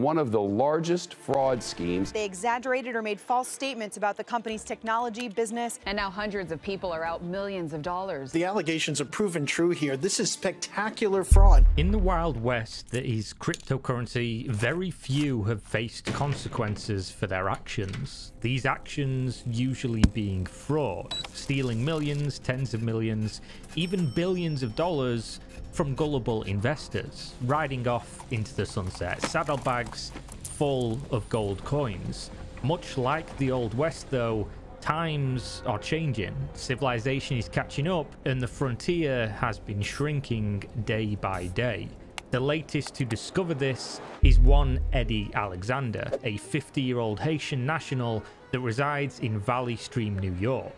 one of the largest fraud schemes. They exaggerated or made false statements about the company's technology, business. And now hundreds of people are out millions of dollars. The allegations are proven true here. This is spectacular fraud. In the Wild West that is cryptocurrency, very few have faced consequences for their actions. These actions usually being fraud, stealing millions, tens of millions, even billions of dollars from gullible investors, riding off into the sunset, saddlebags full of gold coins. Much like the Old West though, times are changing, civilization is catching up, and the frontier has been shrinking day by day. The latest to discover this is one Eddie Alexander, a 50 year old Haitian national that resides in Valley Stream, New York.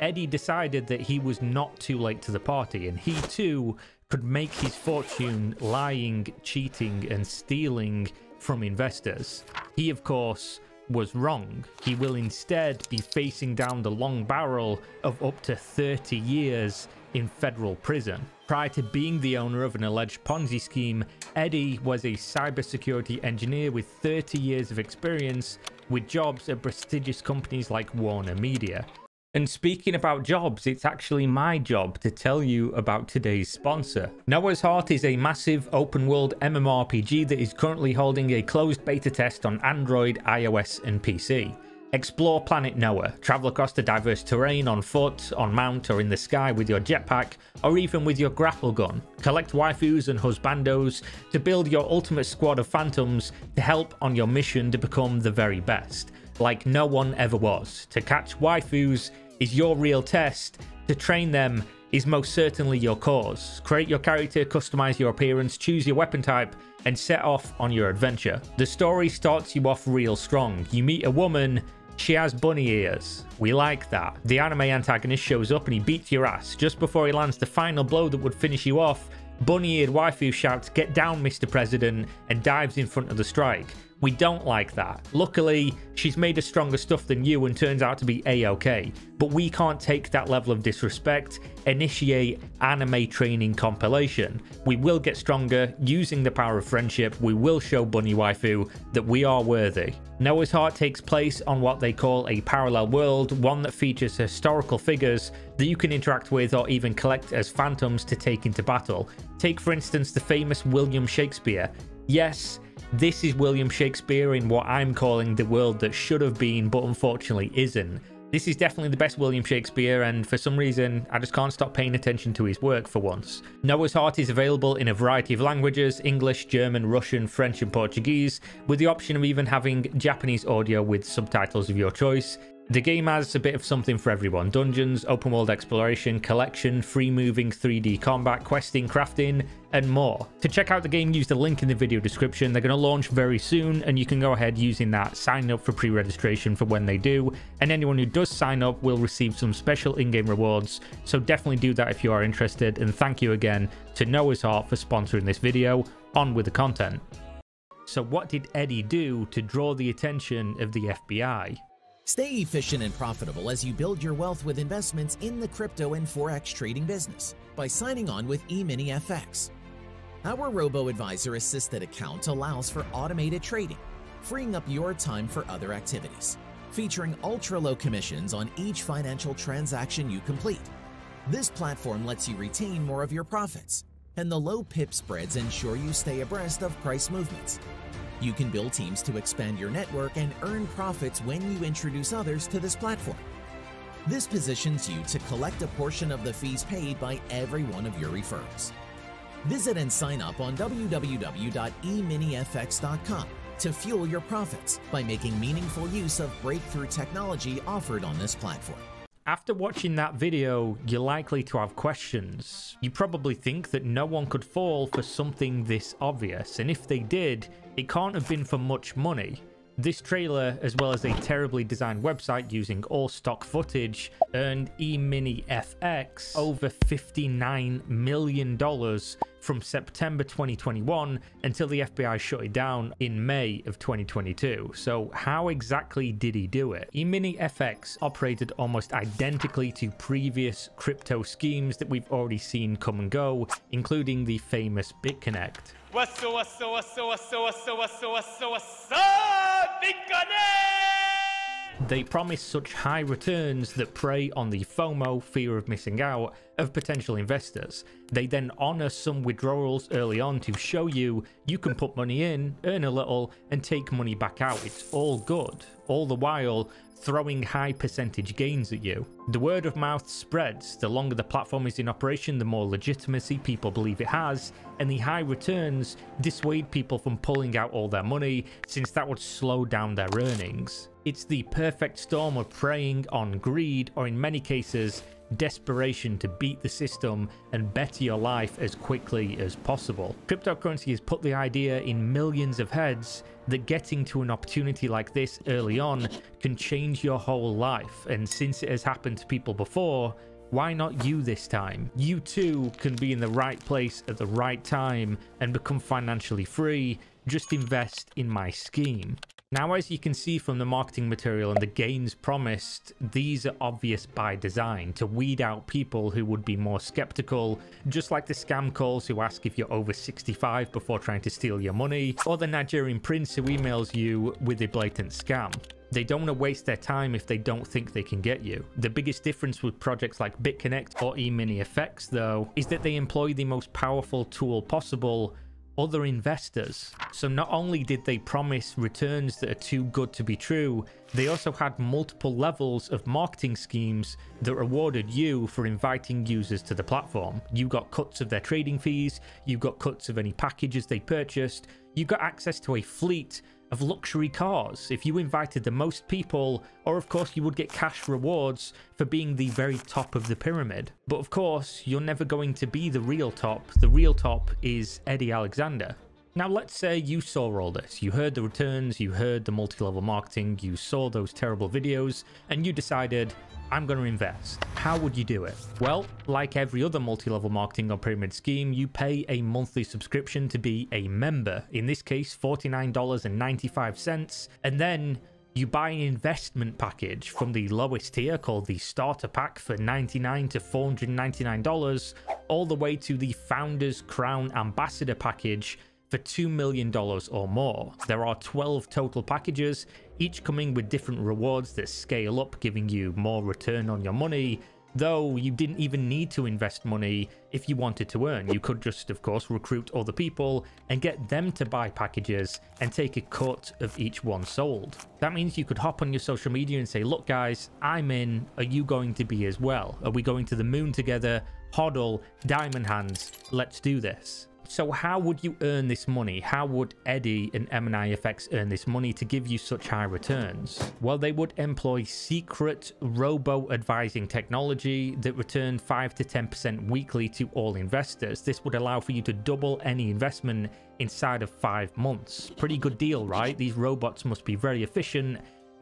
Eddie decided that he was not too late to the party, and he too could make his fortune lying, cheating, and stealing from investors. He, of course, was wrong. He will instead be facing down the long barrel of up to 30 years in federal prison. Prior to being the owner of an alleged Ponzi scheme, Eddie was a cybersecurity engineer with 30 years of experience with jobs at prestigious companies like Warner Media. And speaking about jobs, it's actually my job to tell you about today's sponsor. Noah's Heart is a massive open world MMORPG that is currently holding a closed beta test on Android, iOS, and PC. Explore Planet Noah, travel across the diverse terrain on foot, on mount, or in the sky with your jetpack, or even with your grapple gun. Collect waifus and husbandos to build your ultimate squad of phantoms to help on your mission to become the very best like no one ever was. To catch waifus is your real test, to train them is most certainly your cause. Create your character, customize your appearance, choose your weapon type, and set off on your adventure. The story starts you off real strong. You meet a woman, she has bunny ears. We like that. The anime antagonist shows up and he beats your ass. Just before he lands the final blow that would finish you off, bunny-eared waifu shouts, get down Mr. President, and dives in front of the strike. We don't like that. Luckily, she's made us stronger stuff than you and turns out to be a-okay. But we can't take that level of disrespect, initiate anime training compilation. We will get stronger using the power of friendship. We will show Bunny Waifu that we are worthy. Noah's Heart takes place on what they call a parallel world, one that features historical figures that you can interact with or even collect as phantoms to take into battle. Take for instance the famous William Shakespeare. Yes, this is William Shakespeare in what I'm calling the world that should have been, but unfortunately isn't. This is definitely the best William Shakespeare, and for some reason, I just can't stop paying attention to his work for once. Noah's Heart is available in a variety of languages English, German, Russian, French, and Portuguese, with the option of even having Japanese audio with subtitles of your choice. The game has a bit of something for everyone. Dungeons, open world exploration, collection, free moving 3D combat, questing, crafting, and more. To check out the game, use the link in the video description. They're going to launch very soon, and you can go ahead using that, sign up for pre-registration for when they do, and anyone who does sign up will receive some special in-game rewards, so definitely do that if you are interested, and thank you again to Noah's Heart for sponsoring this video. On with the content. So what did Eddie do to draw the attention of the FBI? Stay efficient and profitable as you build your wealth with investments in the crypto and forex trading business by signing on with eMini FX. Our robo-advisor assisted account allows for automated trading, freeing up your time for other activities, featuring ultra-low commissions on each financial transaction you complete. This platform lets you retain more of your profits, and the low pip spreads ensure you stay abreast of price movements, you can build teams to expand your network and earn profits when you introduce others to this platform. This positions you to collect a portion of the fees paid by every one of your referrals. Visit and sign up on www.eminifx.com to fuel your profits by making meaningful use of breakthrough technology offered on this platform. After watching that video, you're likely to have questions. You probably think that no one could fall for something this obvious, and if they did, it can't have been for much money. This trailer, as well as a terribly designed website using all stock footage, earned eMini FX over $59 million from September 2021 until the FBI shut it down in May of 2022. So how exactly did he do it? eMini FX operated almost identically to previous crypto schemes that we've already seen come and go, including the famous BitConnect. What's up, what's up, what's up, what's up, what's up, what's up, what's up, what's They promise such high returns that prey on the FOMO, fear of missing out, of potential investors. They then honor some withdrawals early on to show you you can put money in, earn a little, and take money back out. It's all good. All the while, throwing high percentage gains at you. The word of mouth spreads. The longer the platform is in operation, the more legitimacy people believe it has, and the high returns dissuade people from pulling out all their money, since that would slow down their earnings. It's the perfect storm of preying on greed, or in many cases, desperation to beat the system and better your life as quickly as possible. Cryptocurrency has put the idea in millions of heads that getting to an opportunity like this early on can change your whole life. And since it has happened to people before, why not you this time? You too can be in the right place at the right time and become financially free. Just invest in my scheme. Now, as you can see from the marketing material and the gains promised, these are obvious by design to weed out people who would be more skeptical, just like the scam calls who ask if you're over 65 before trying to steal your money, or the Nigerian prince who emails you with a blatant scam. They don't want to waste their time if they don't think they can get you. The biggest difference with projects like BitConnect or eMiniFX, though, is that they employ the most powerful tool possible other investors. So not only did they promise returns that are too good to be true, they also had multiple levels of marketing schemes that rewarded you for inviting users to the platform. You got cuts of their trading fees, you got cuts of any packages they purchased, you got access to a fleet of luxury cars if you invited the most people, or of course you would get cash rewards for being the very top of the pyramid. But of course, you're never going to be the real top. The real top is Eddie Alexander. Now, let's say you saw all this. You heard the returns, you heard the multi-level marketing, you saw those terrible videos, and you decided, I'm going to invest. How would you do it? Well, like every other multi-level marketing or pyramid scheme, you pay a monthly subscription to be a member. In this case, $49.95. And then you buy an investment package from the lowest tier called the starter pack for 99 to $499 all the way to the founder's crown ambassador package for $2 million or more. There are 12 total packages, each coming with different rewards that scale up, giving you more return on your money, though you didn't even need to invest money if you wanted to earn. You could just, of course, recruit other people and get them to buy packages and take a cut of each one sold. That means you could hop on your social media and say, look guys, I'm in, are you going to be as well? Are we going to the moon together? Hodl, diamond hands, let's do this. So how would you earn this money? How would Eddie and eMiniFX earn this money to give you such high returns? Well, they would employ secret robo-advising technology that returned 5 to 10% weekly to all investors. This would allow for you to double any investment inside of 5 months. Pretty good deal, right? These robots must be very efficient,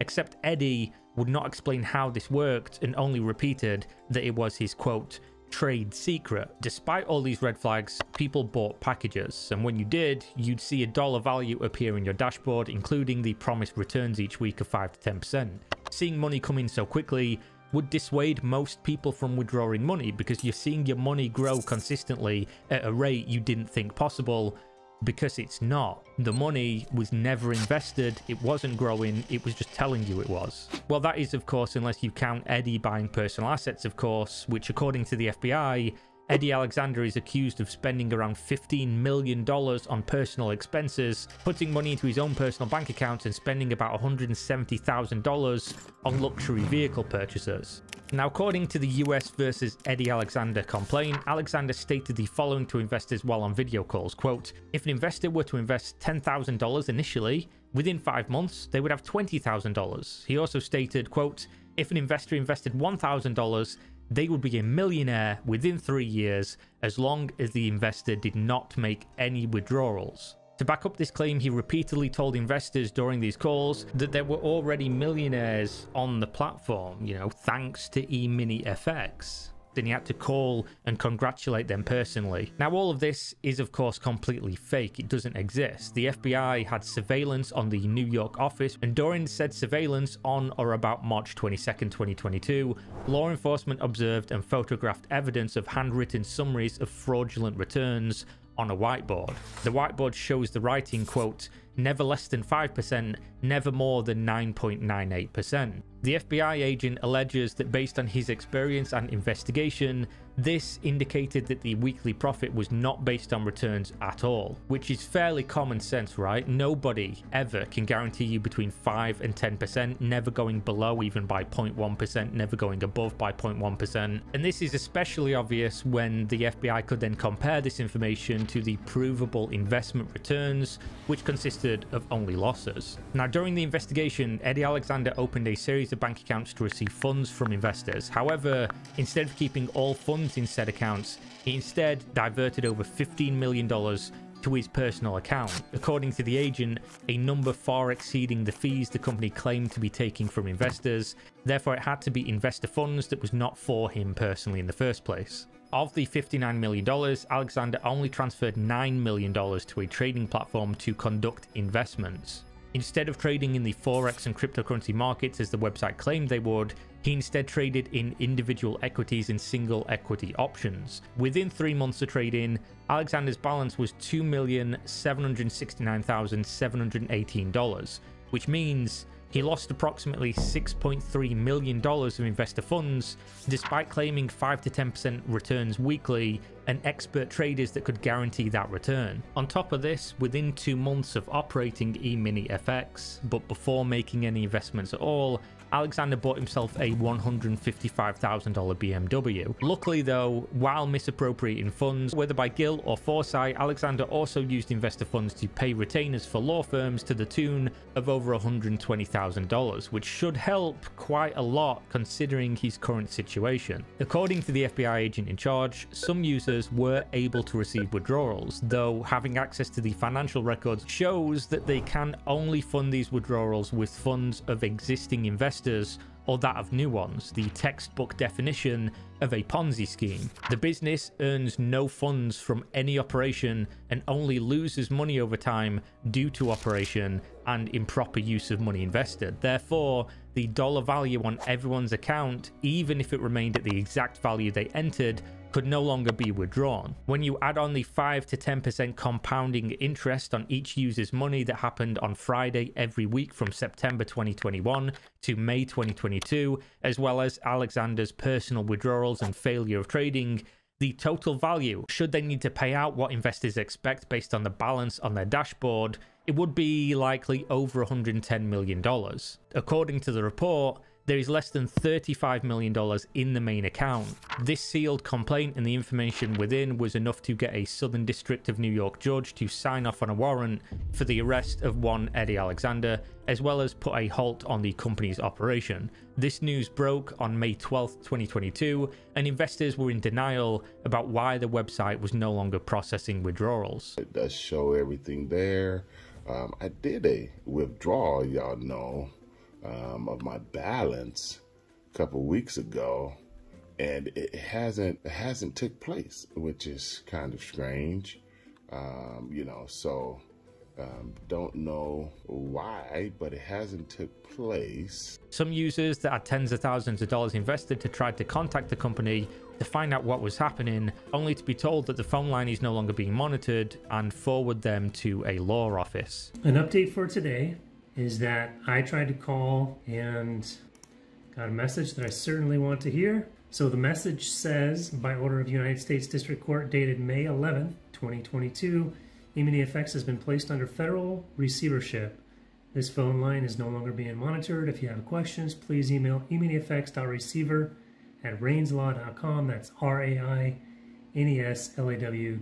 except Eddie would not explain how this worked and only repeated that it was his quote trade secret. Despite all these red flags, people bought packages, and when you did, you'd see a dollar value appear in your dashboard, including the promised returns each week of 5 to 10%. Seeing money come in so quickly would dissuade most people from withdrawing money because you're seeing your money grow consistently at a rate you didn't think possible because it's not. The money was never invested, it wasn't growing, it was just telling you it was. Well, that is, of course, unless you count Eddie buying personal assets, of course, which, according to the FBI, Eddie Alexander is accused of spending around $15 million on personal expenses, putting money into his own personal bank account and spending about $170,000 on luxury vehicle purchases. Now, according to the US versus Eddie Alexander complaint, Alexander stated the following to investors while on video calls, quote, if an investor were to invest $10,000 initially, within five months, they would have $20,000. He also stated, quote, if an investor invested $1,000, they would be a millionaire within three years as long as the investor did not make any withdrawals. To back up this claim, he repeatedly told investors during these calls that there were already millionaires on the platform, you know, thanks to eMini FX then he had to call and congratulate them personally. Now, all of this is, of course, completely fake. It doesn't exist. The FBI had surveillance on the New York office, and during said surveillance on or about March 22nd, 2022, law enforcement observed and photographed evidence of handwritten summaries of fraudulent returns on a whiteboard. The whiteboard shows the writing, quote, never less than 5%, never more than 9.98%. The FBI agent alleges that based on his experience and investigation, this indicated that the weekly profit was not based on returns at all, which is fairly common sense, right? Nobody ever can guarantee you between 5 and 10%, never going below even by 0.1%, never going above by 0.1%. And this is especially obvious when the FBI could then compare this information to the provable investment returns, which consisted of only losses. Now, during the investigation, Eddie Alexander opened a series of bank accounts to receive funds from investors. However, instead of keeping all funds in said accounts, he instead diverted over $15 million to his personal account. According to the agent, a number far exceeding the fees the company claimed to be taking from investors, therefore it had to be investor funds that was not for him personally in the first place. Of the $59 million, Alexander only transferred $9 million to a trading platform to conduct investments. Instead of trading in the Forex and cryptocurrency markets as the website claimed they would, he instead traded in individual equities and single equity options. Within three months of trading, Alexander's balance was $2,769,718, which means he lost approximately $6.3 million of investor funds, despite claiming 5 to 10% returns weekly and expert traders that could guarantee that return. On top of this, within two months of operating eMini FX, but before making any investments at all, Alexander bought himself a $155,000 BMW. Luckily though, while misappropriating funds, whether by guilt or foresight, Alexander also used investor funds to pay retainers for law firms to the tune of over $120,000, which should help quite a lot considering his current situation. According to the FBI agent in charge, some users were able to receive withdrawals, though having access to the financial records shows that they can only fund these withdrawals with funds of existing investors investors or that of new ones, the textbook definition of a Ponzi scheme. The business earns no funds from any operation and only loses money over time due to operation and improper use of money invested. Therefore, the dollar value on everyone's account, even if it remained at the exact value they entered, could no longer be withdrawn. When you add on the 5 to 10% compounding interest on each user's money that happened on Friday every week from September 2021 to May 2022, as well as Alexander's personal withdrawals and failure of trading, the total value, should they need to pay out what investors expect based on the balance on their dashboard, it would be likely over $110 million. According to the report, there is less than $35 million in the main account. This sealed complaint and the information within was enough to get a Southern District of New York judge to sign off on a warrant for the arrest of one Eddie Alexander, as well as put a halt on the company's operation. This news broke on May 12, 2022, and investors were in denial about why the website was no longer processing withdrawals. It does show everything there. Um, I did a withdrawal, y'all know, um, of my balance a couple weeks ago, and it hasn't it hasn't took place, which is kind of strange. Um, you know, so um, don't know why, but it hasn't took place. Some users that had tens of thousands of dollars invested to try to contact the company to find out what was happening, only to be told that the phone line is no longer being monitored and forward them to a law office. An update for today is that I tried to call and got a message that I certainly want to hear. So the message says, by order of United States District Court dated May 11, 2022, eMini FX has been placed under federal receivership. This phone line is no longer being monitored. If you have questions, please email eminifx.receiver at rainslaw.com. That's R-A-I neslaw.com.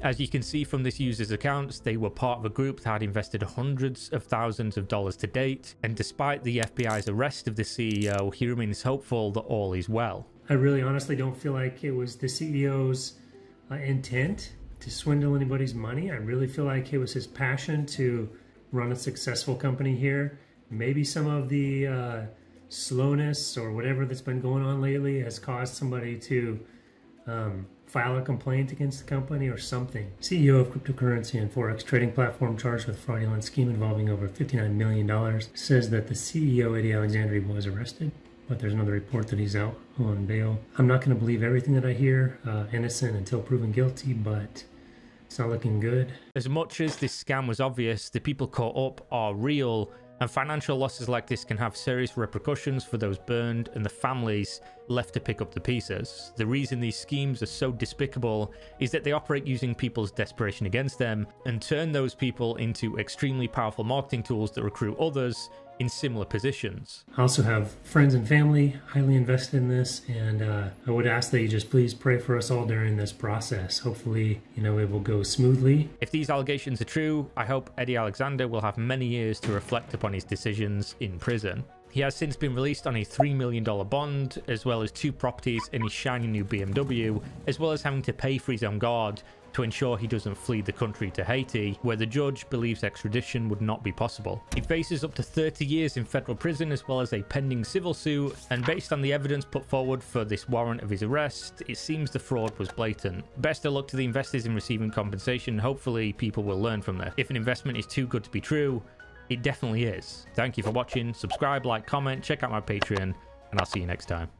As you can see from this user's accounts, they were part of a group that had invested hundreds of thousands of dollars to date, and despite the FBI's arrest of the CEO, he remains hopeful that all is well. I really honestly don't feel like it was the CEO's uh, intent to swindle anybody's money. I really feel like it was his passion to run a successful company here. Maybe some of the uh, slowness or whatever that's been going on lately has caused somebody to um, file a complaint against the company or something. CEO of cryptocurrency and forex trading platform charged with fraudulent scheme involving over $59 million says that the CEO Eddie Alexandri was arrested, but there's another report that he's out on bail. I'm not going to believe everything that I hear, uh, innocent until proven guilty, but It's not looking good. As much as this scam was obvious, the people caught up are real, and financial losses like this can have serious repercussions for those burned and the families left to pick up the pieces. The reason these schemes are so despicable is that they operate using people's desperation against them and turn those people into extremely powerful marketing tools that recruit others in similar positions. I also have friends and family highly invested in this, and uh, I would ask that you just please pray for us all during this process. Hopefully, you know, it will go smoothly. If these allegations are true, I hope Eddie Alexander will have many years to reflect upon his decisions in prison. He has since been released on a $3 million bond, as well as two properties in his shiny new BMW, as well as having to pay for his own guard to ensure he doesn't flee the country to Haiti, where the judge believes extradition would not be possible. He faces up to 30 years in federal prison as well as a pending civil suit, and based on the evidence put forward for this warrant of his arrest, it seems the fraud was blatant. Best of luck to the investors in receiving compensation, hopefully people will learn from this. If an investment is too good to be true, it definitely is. Thank you for watching, subscribe, like, comment, check out my Patreon, and I'll see you next time.